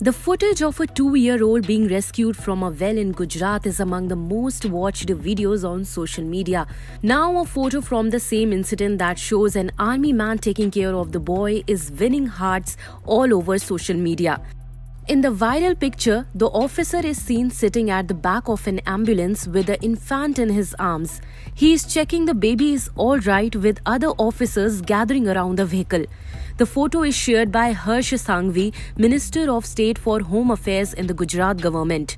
The footage of a two year old being rescued from a well in Gujarat is among the most watched videos on social media. Now, a photo from the same incident that shows an army man taking care of the boy is winning hearts all over social media. In the viral picture, the officer is seen sitting at the back of an ambulance with the infant in his arms. He is checking the baby is all right with other officers gathering around the vehicle. The photo is shared by Harsh Sanghavi, Minister of State for Home Affairs in the Gujarat government.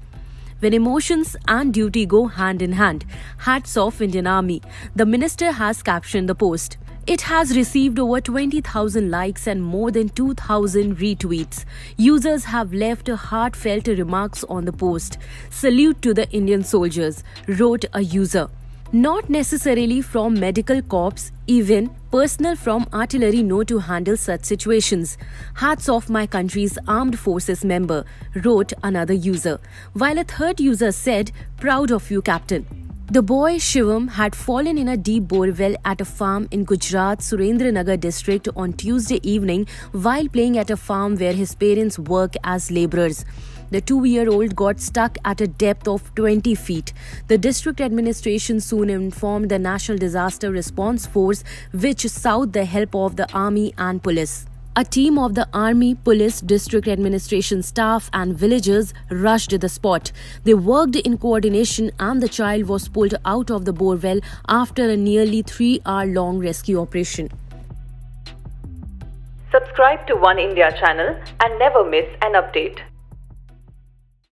When emotions and duty go hand in hand, hats off Indian Army. The minister has captioned the post. It has received over 20,000 likes and more than 2,000 retweets. Users have left heartfelt remarks on the post. Salute to the Indian soldiers, wrote a user. Not necessarily from medical corps, even personnel from artillery know to handle such situations. Hats off my country's armed forces member, wrote another user. While a third user said, Proud of you, Captain. The boy Shivam had fallen in a deep borewell at a farm in Gujarat Surendranagar district on Tuesday evening while playing at a farm where his parents work as laborers. The two year old got stuck at a depth of 20 feet. The district administration soon informed the National Disaster Response Force, which sought the help of the army and police. A team of the army, police, district administration staff, and villagers rushed the spot. They worked in coordination, and the child was pulled out of the borewell after a nearly three hour long rescue operation. Subscribe to Oneindia channel and never miss an update.